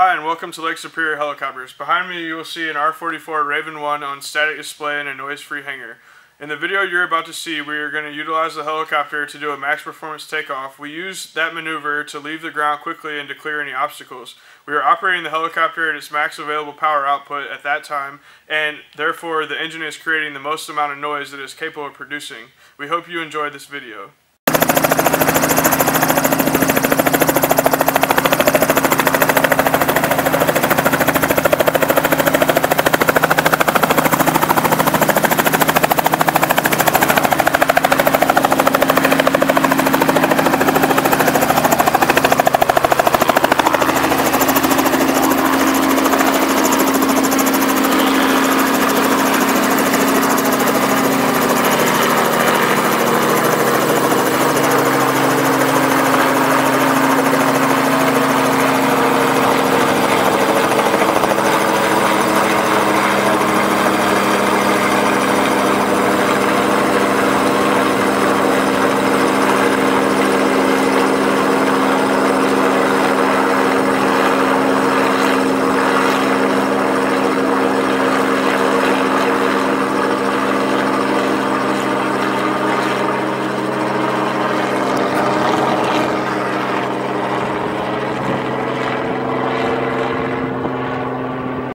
Hi and welcome to Lake Superior Helicopters. Behind me you will see an R-44 Raven 1 on static display in a noise-free hangar. In the video you're about to see, we are going to utilize the helicopter to do a max performance takeoff. We use that maneuver to leave the ground quickly and to clear any obstacles. We are operating the helicopter at its max available power output at that time, and therefore the engine is creating the most amount of noise that it is capable of producing. We hope you enjoyed this video.